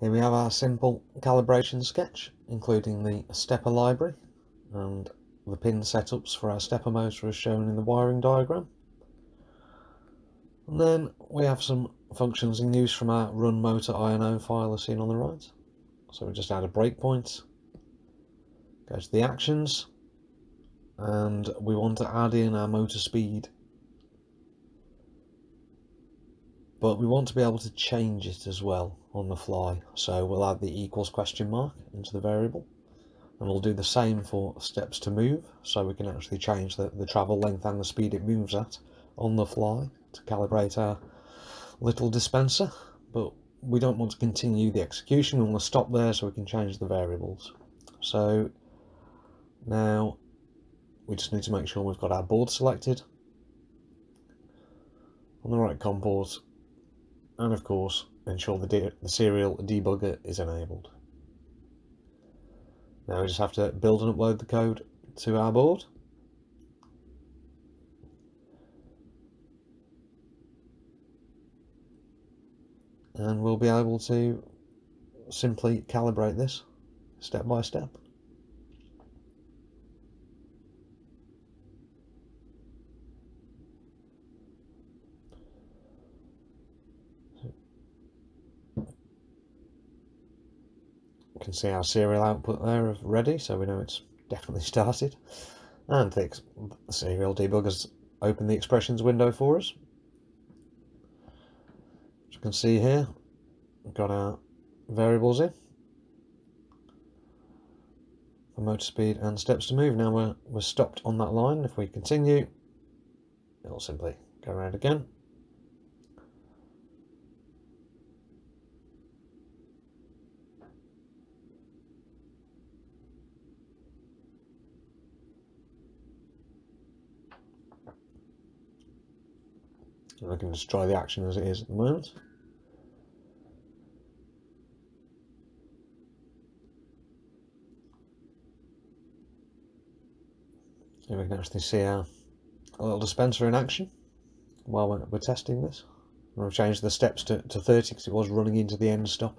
Here we have our simple calibration sketch, including the stepper library and the pin setups for our stepper motor as shown in the wiring diagram. And then we have some functions in use from our run motor INO file as seen on the right. So we just add a breakpoint, go to the actions, and we want to add in our motor speed but we want to be able to change it as well on the fly. So we'll add the equals question mark into the variable and we'll do the same for steps to move. So we can actually change the, the travel length and the speed it moves at on the fly to calibrate our little dispenser. But we don't want to continue the execution. We want to stop there so we can change the variables. So now we just need to make sure we've got our board selected. On the right COM port and of course ensure the, the serial debugger is enabled. Now we just have to build and upload the code to our board. And we'll be able to simply calibrate this step by step. Can see our serial output there of ready, so we know it's definitely started. And the, serial debugger's opened the expressions window for us. As you can see here, we've got our variables in for motor speed and steps to move. Now we're, we're stopped on that line. If we continue, it'll simply go around again. And I can just try the action as it is at the moment. So we can actually see our little dispenser in action while we're, we're testing this. I've changed the steps to, to 30 because it was running into the end stop.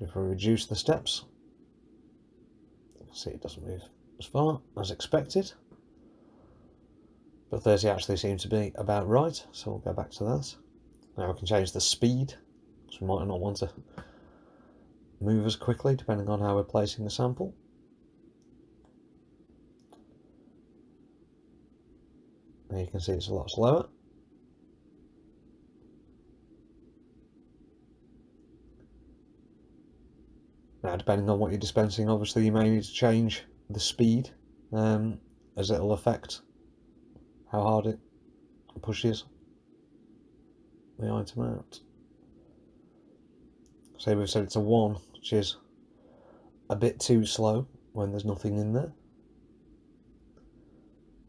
If we reduce the steps, see it doesn't move as far as expected. But 30 actually seems to be about right, so we'll go back to that. Now we can change the speed, because we might not want to move as quickly depending on how we're placing the sample. Now you can see it's a lot slower. Now depending on what you're dispensing obviously you may need to change the speed um, as it'll affect how hard it pushes the item out. Say we've set it to 1, which is a bit too slow when there's nothing in there.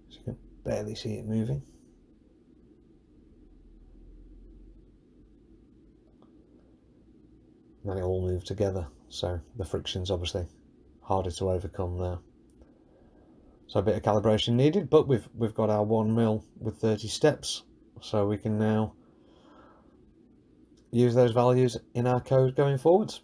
So you can barely see it moving. And then it'll all move together, so the friction's obviously harder to overcome there. So a bit of calibration needed, but we've we've got our one mil with 30 steps, so we can now use those values in our code going forwards.